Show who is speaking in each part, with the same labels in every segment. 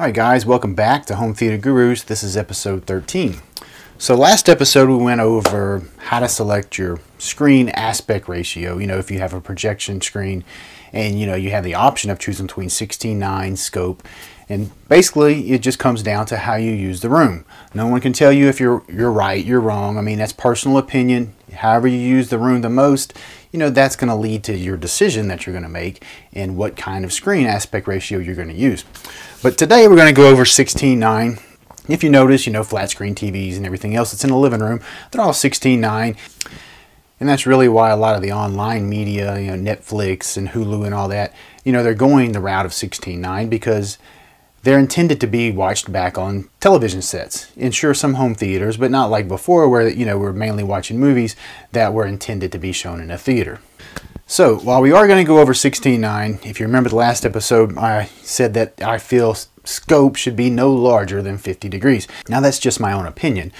Speaker 1: Alright guys, welcome back to Home Theater Gurus. This is episode 13. So last episode we went over how to select your screen aspect ratio. You know, if you have a projection screen and you know you have the option of choosing between 16:9 scope and basically it just comes down to how you use the room. No one can tell you if you're you're right, you're wrong. I mean, that's personal opinion. However you use the room the most, you know, that's going to lead to your decision that you're going to make and what kind of screen aspect ratio you're going to use. But today we're going to go over 16:9 if you notice, you know, flat screen TVs and everything else that's in the living room, they're all 16.9. And that's really why a lot of the online media, you know, Netflix and Hulu and all that, you know, they're going the route of 16.9 because they're intended to be watched back on television sets. And sure, some home theaters, but not like before where, you know, we're mainly watching movies that were intended to be shown in a theater. So while we are going to go over 16.9, if you remember the last episode, I said that I feel scope should be no larger than 50 degrees. Now that's just my own opinion.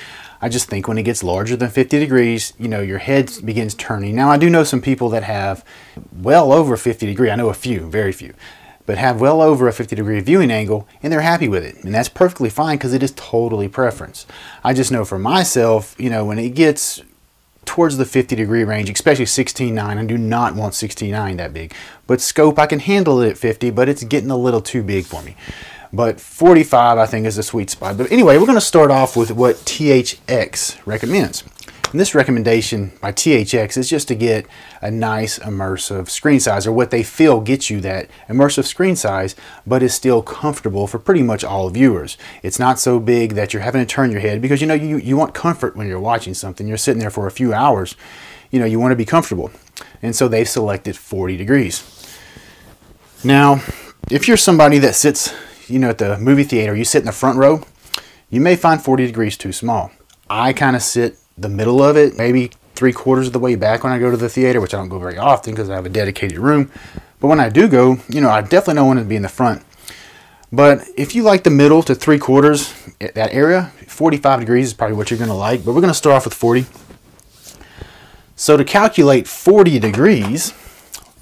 Speaker 1: I just think when it gets larger than 50 degrees, you know, your head begins turning. Now I do know some people that have well over 50 degree. I know a few, very few, but have well over a 50 degree viewing angle and they're happy with it. And that's perfectly fine because it is totally preference. I just know for myself, you know, when it gets towards the 50 degree range, especially 16.9. I do not want 16.9 that big. But scope, I can handle it at 50, but it's getting a little too big for me. But 45 I think is the sweet spot. But anyway, we're going to start off with what THX recommends. And this recommendation by THX is just to get a nice immersive screen size or what they feel gets you that immersive screen size but is still comfortable for pretty much all viewers. It's not so big that you're having to turn your head because you know you, you want comfort when you're watching something. You're sitting there for a few hours. You know, you want to be comfortable. And so they've selected 40 degrees. Now, if you're somebody that sits you know, at the movie theater, you sit in the front row, you may find 40 degrees too small. I kind of sit the middle of it, maybe three quarters of the way back when I go to the theater, which I don't go very often because I have a dedicated room. But when I do go, you know, I definitely don't want to be in the front. But if you like the middle to three quarters, eh, that area, 45 degrees is probably what you're going to like. But we're going to start off with 40. So to calculate 40 degrees,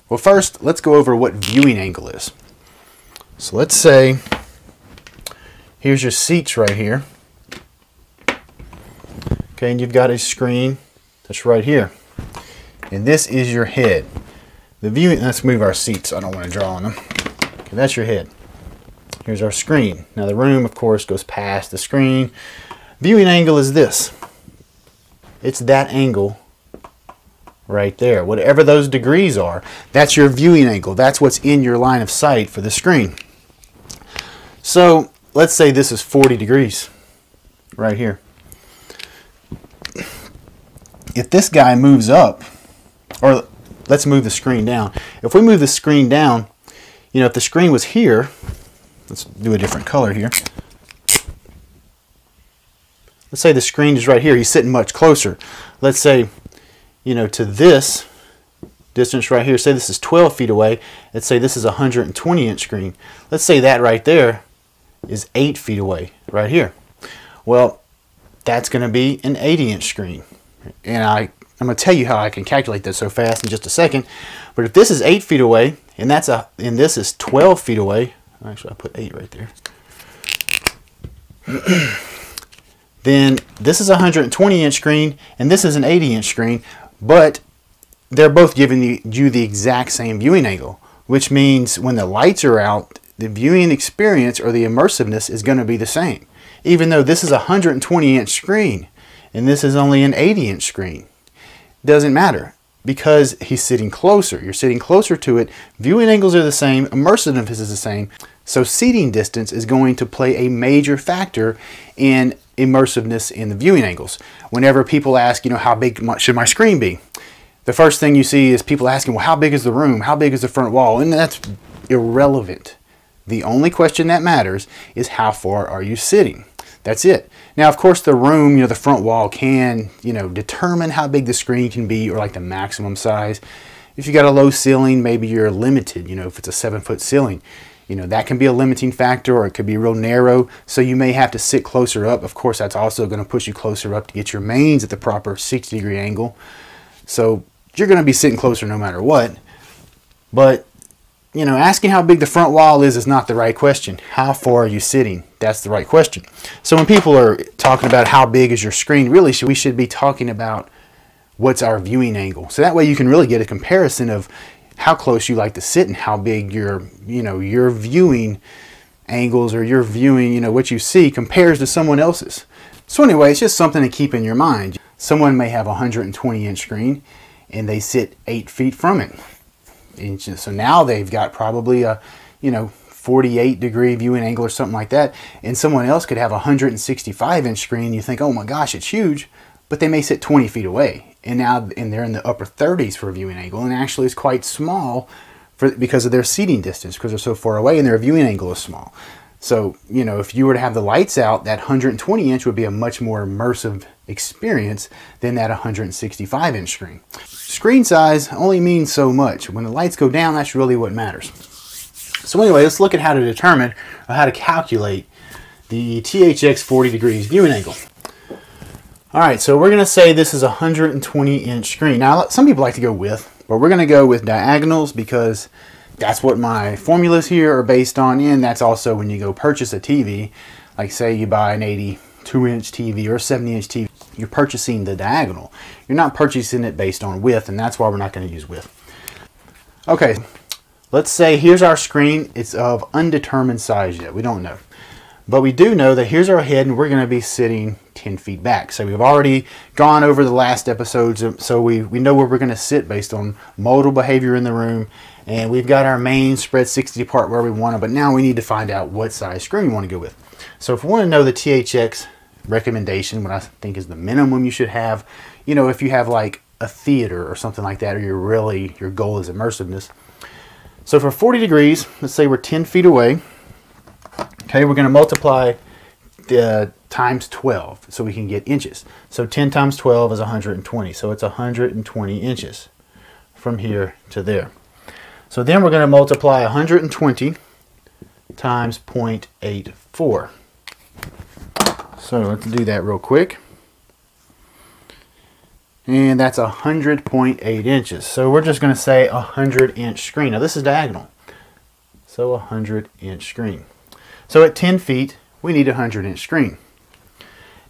Speaker 1: well, first, let's go over what viewing angle is. So let's say Here's your seats right here. Okay, and you've got a screen that's right here. And this is your head. The viewing, let's move our seats. I don't want to draw on them. Okay, that's your head. Here's our screen. Now the room, of course, goes past the screen. Viewing angle is this. It's that angle right there. Whatever those degrees are, that's your viewing angle. That's what's in your line of sight for the screen. So let's say this is 40 degrees right here. If this guy moves up, or let's move the screen down. If we move the screen down, you know, if the screen was here, let's do a different color here. Let's say the screen is right here. He's sitting much closer. Let's say, you know, to this distance right here, say this is 12 feet away. Let's say this is a 120 inch screen. Let's say that right there is 8 feet away right here. Well, that's going to be an 80 inch screen. And I, I'm going to tell you how I can calculate this so fast in just a second. But if this is 8 feet away, and that's a and this is 12 feet away, actually I put 8 right there. then this is a 120 inch screen and this is an 80 inch screen, but they're both giving you the exact same viewing angle, which means when the lights are out, the viewing experience or the immersiveness is going to be the same. Even though this is a 120 inch screen and this is only an 80 inch screen. Doesn't matter because he's sitting closer. You're sitting closer to it. Viewing angles are the same. Immersiveness is the same. So seating distance is going to play a major factor in immersiveness in the viewing angles. Whenever people ask, you know, how big should my screen be? The first thing you see is people asking, well, how big is the room? How big is the front wall? And that's irrelevant. The only question that matters is how far are you sitting? That's it. Now, of course, the room, you know, the front wall can, you know, determine how big the screen can be or like the maximum size. If you got a low ceiling, maybe you're limited, you know, if it's a seven foot ceiling. You know, that can be a limiting factor or it could be real narrow. So you may have to sit closer up. Of course, that's also going to push you closer up to get your mains at the proper 60 degree angle. So you're going to be sitting closer no matter what. But you know, asking how big the front wall is is not the right question. How far are you sitting? That's the right question. So when people are talking about how big is your screen, really we should be talking about what's our viewing angle. So that way you can really get a comparison of how close you like to sit and how big your, you know, your viewing angles or your viewing, you know, what you see compares to someone else's. So anyway, it's just something to keep in your mind. Someone may have a 120 inch screen and they sit eight feet from it. And so now they've got probably a, you know, 48 degree viewing angle or something like that. And someone else could have a 165 inch screen. You think, oh my gosh, it's huge, but they may sit 20 feet away. And now and they're in the upper 30s for a viewing angle and actually it's quite small for, because of their seating distance because they're so far away and their viewing angle is small. So, you know, if you were to have the lights out, that 120 inch would be a much more immersive experience than that 165 inch screen. Screen size only means so much. When the lights go down, that's really what matters. So anyway, let's look at how to determine or how to calculate the THX 40 degrees viewing angle. All right, so we're gonna say this is a 120 inch screen. Now, some people like to go with, but we're gonna go with diagonals because that's what my formulas here are based on and that's also when you go purchase a TV like say you buy an 82 inch TV or a 70 inch TV you're purchasing the diagonal. You're not purchasing it based on width and that's why we're not going to use width. Okay let's say here's our screen. It's of undetermined size yet. We don't know. But we do know that here's our head and we're going to be sitting 10 feet back. So we've already gone over the last episodes, um, so we, we know where we're going to sit based on modal behavior in the room. And we've got our main spread 60 apart where we want it, but now we need to find out what size screen we want to go with. So if we want to know the THX recommendation, what I think is the minimum you should have, you know, if you have like a theater or something like that, or you're really, your goal is immersiveness. So for 40 degrees, let's say we're 10 feet away, Okay, we're going to multiply the times 12 so we can get inches. So 10 times 12 is 120. So it's 120 inches from here to there. So then we're going to multiply 120 times 0.84. So let's do that real quick. And that's 100.8 inches. So we're just going to say a 100 inch screen. Now this is diagonal. So a 100 inch screen. So at 10 feet, we need a 100 inch screen.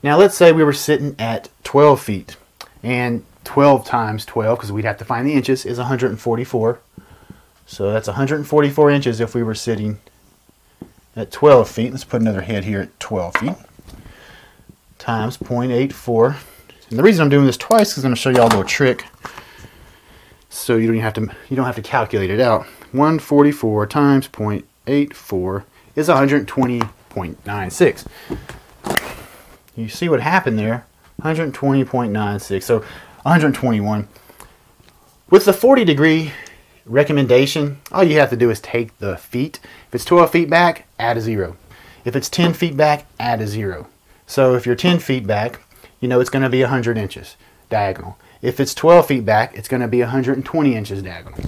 Speaker 1: Now let's say we were sitting at 12 feet and 12 times 12, because we'd have to find the inches, is 144. So that's 144 inches if we were sitting at 12 feet. Let's put another head here at 12 feet times 0.84. And the reason I'm doing this twice is I'm going to show you all a little trick so you don't have to you don't have to calculate it out. 144 times 0.84 is 120.96. You see what happened there? 120.96. So 121. With the 40 degree recommendation, all you have to do is take the feet. If it's 12 feet back, add a zero. If it's 10 feet back, add a zero. So if you're 10 feet back, you know it's going to be 100 inches diagonal. If it's 12 feet back, it's going to be 120 inches diagonal.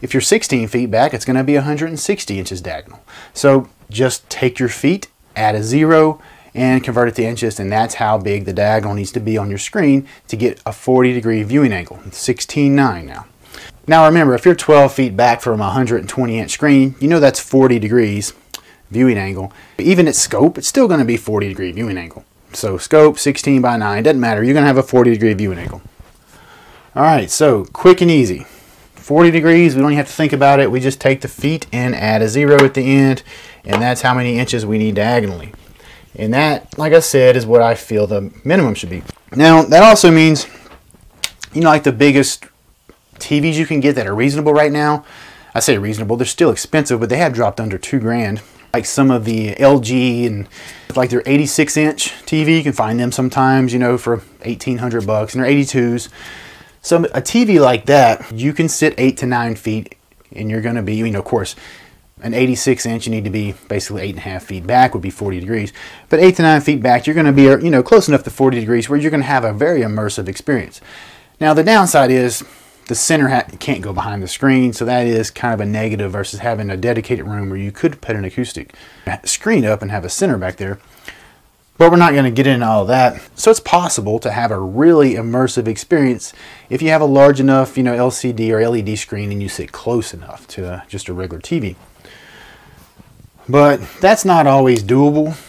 Speaker 1: If you're 16 feet back, it's going to be 160 inches diagonal. So just take your feet, add a zero, and convert it to inches, and that's how big the diagonal needs to be on your screen to get a 40 degree viewing angle. 16.9 now. Now remember, if you're 12 feet back from a 120 inch screen, you know that's 40 degrees viewing angle. Even at scope, it's still going to be 40 degree viewing angle. So scope 16 by 9, doesn't matter. You're going to have a 40 degree viewing angle. All right, so quick and easy. 40 degrees, we don't have to think about it. We just take the feet and add a zero at the end, and that's how many inches we need diagonally. And that, like I said, is what I feel the minimum should be. Now, that also means, you know, like the biggest TVs you can get that are reasonable right now, I say reasonable, they're still expensive, but they have dropped under two grand. Like some of the LG and like their 86 inch TV, you can find them sometimes, you know, for 1800 bucks, and they're 82s. So a TV like that, you can sit eight to nine feet and you're gonna be, you know, of course, an 86 inch, you need to be basically eight and a half feet back would be 40 degrees. But eight to nine feet back, you're gonna be, you know, close enough to 40 degrees where you're gonna have a very immersive experience. Now the downside is the center can't go behind the screen, so that is kind of a negative versus having a dedicated room where you could put an acoustic screen up and have a center back there. But we're not going to get into all that. So it's possible to have a really immersive experience if you have a large enough, you know, LCD or LED screen and you sit close enough to uh, just a regular TV. But that's not always doable.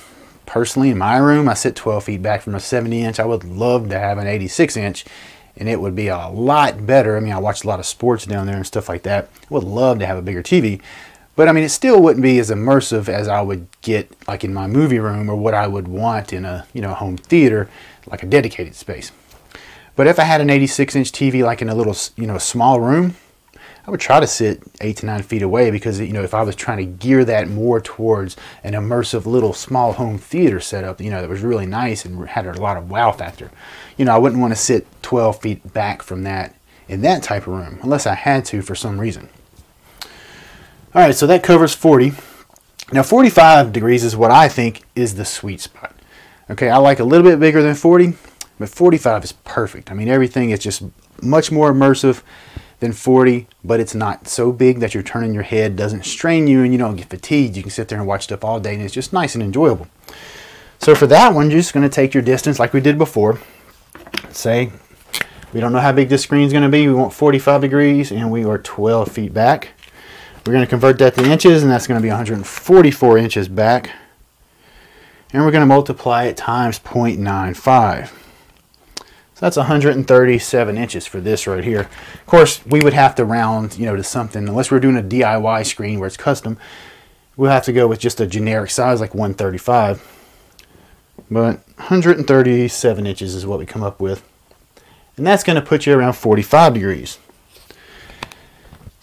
Speaker 1: Personally, in my room, I sit 12 feet back from a 70 inch. I would love to have an 86 inch and it would be a lot better. I mean, I watch a lot of sports down there and stuff like that. I would love to have a bigger TV. But I mean, it still wouldn't be as immersive as I would get like in my movie room or what I would want in a, you know, home theater, like a dedicated space. But if I had an 86 inch TV like in a little, you know, small room, I would try to sit eight to nine feet away because you know if I was trying to gear that more towards an immersive little small home theater setup, you know that was really nice and had a lot of wow factor. You know I wouldn't want to sit 12 feet back from that in that type of room unless I had to for some reason. All right, so that covers 40. Now 45 degrees is what I think is the sweet spot. Okay, I like a little bit bigger than 40, but 45 is perfect. I mean everything is just much more immersive than 40, but it's not so big that you're turning your head, doesn't strain you, and you don't get fatigued. You can sit there and watch stuff all day, and it's just nice and enjoyable. So for that one, you're just going to take your distance like we did before. Say, we don't know how big this screen is going to be. We want 45 degrees, and we are 12 feet back. We're going to convert that to inches, and that's going to be 144 inches back. And we're going to multiply it times 0.95 So that's 137 inches for this right here. Of course, we would have to round, you know, to something, unless we're doing a DIY screen where it's custom, we'll have to go with just a generic size like 135. But 137 inches is what we come up with. And that's going to put you around 45 degrees.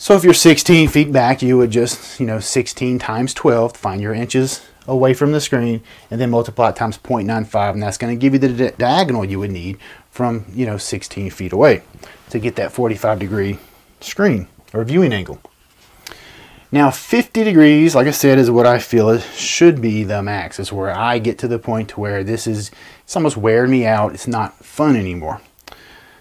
Speaker 1: So if you're 16 feet back, you would just, you know, 16 times 12 find your inches away from the screen and then multiply it times 0.95 and that's going to give you the di diagonal you would need from you know 16 feet away to get that 45 degree screen or viewing angle. Now 50 degrees, like I said, is what I feel it should be the max. It's where I get to the point to where this is, it's almost wearing me out. It's not fun anymore.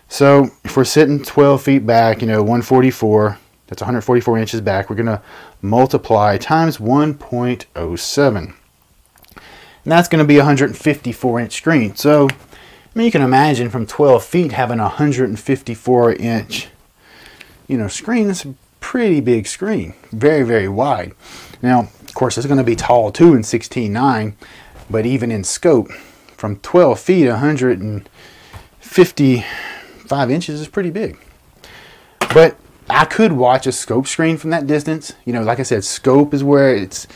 Speaker 1: So if we're sitting 12 feet back, you know, 144, that's 144 inches back, we're going to multiply times 1.07. And that's going to be a 154 inch screen. So I mean, you can imagine from 12 feet having a 154 inch, you know, screen. That's a pretty big screen, very, very wide. Now, of course, it's going to be tall too in 16.9, but even in scope, from 12 feet, 155 inches is pretty big. But I could watch a scope screen from that distance. You know, like I said, scope is where it's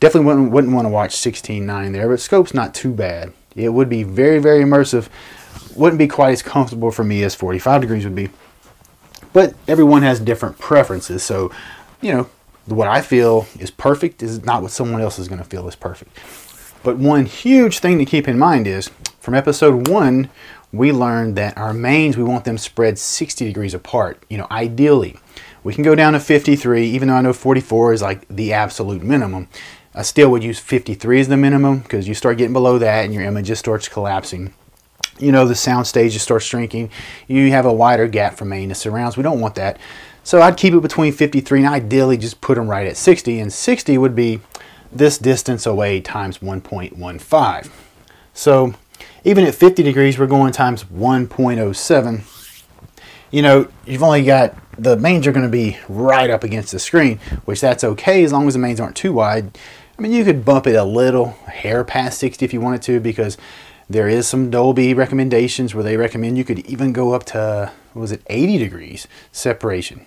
Speaker 1: definitely wouldn't, wouldn't want to watch 16.9 there, but scope's not too bad. It would be very, very immersive. Wouldn't be quite as comfortable for me as 45 degrees would be. But everyone has different preferences. So, you know, what I feel is perfect is not what someone else is going to feel is perfect. But one huge thing to keep in mind is from episode one, we learned that our mains, we want them spread 60 degrees apart, you know, ideally. We can go down to 53, even though I know 44 is like the absolute minimum. I still would use 53 as the minimum because you start getting below that and your image just starts collapsing. You know, the sound stage just starts shrinking. You have a wider gap from main to surrounds. We don't want that. So I'd keep it between 53 and ideally just put them right at 60. And 60 would be this distance away times 1.15. So even at 50 degrees, we're going times 1.07. You know, you've only got the mains are going to be right up against the screen, which that's okay as long as the mains aren't too wide. I mean, you could bump it a little, hair past 60 if you wanted to, because there is some Dolby recommendations where they recommend you could even go up to, was it, 80 degrees separation.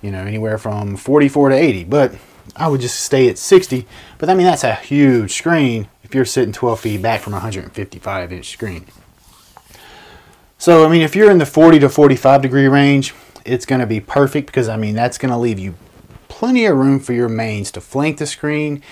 Speaker 1: You know, anywhere from 44 to 80. But I would just stay at 60. But I mean, that's a huge screen if you're sitting 12 feet back from a 155 inch screen. So, I mean, if you're in the 40 to 45 degree range, it's going to be perfect because, I mean, that's going to leave you plenty of room for your mains to flank the screen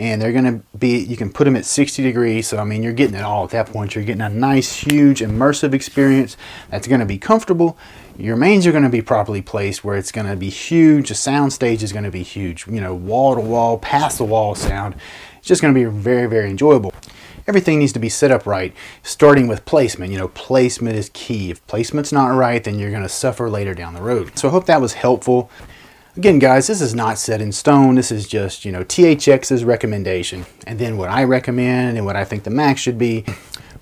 Speaker 1: and they're going to be you can put them at 60 degrees. So I mean you're getting it all at that point. You're getting a nice huge immersive experience that's going to be comfortable. Your mains are going to be properly placed where it's going to be huge. The sound stage is going to be huge you know wall to wall past the wall sound it's just going to be very very enjoyable everything needs to be set up right starting with placement you know placement is key if placement's not right then you're going to suffer later down the road so I hope that was helpful Again, guys, this is not set in stone. This is just, you know, THX's recommendation. And then what I recommend and what I think the max should be.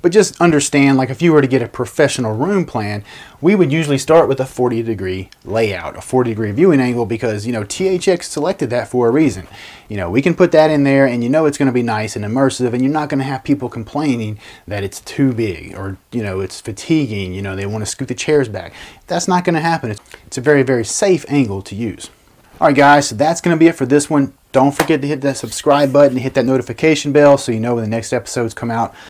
Speaker 1: But just understand, like if you were to get a professional room plan, we would usually start with a 40 degree layout, a 40 degree viewing angle, because, you know, THX selected that for a reason. You know, we can put that in there and you know it's going to be nice and immersive and you're not going to have people complaining that it's too big or, you know, it's fatiguing, you know, they want to scoot the chairs back. That's not going to happen. It's a very, very safe angle to use. All right, guys, so that's going to be it for this one. Don't forget to hit that subscribe button, hit that notification bell so you know when the next episodes come out.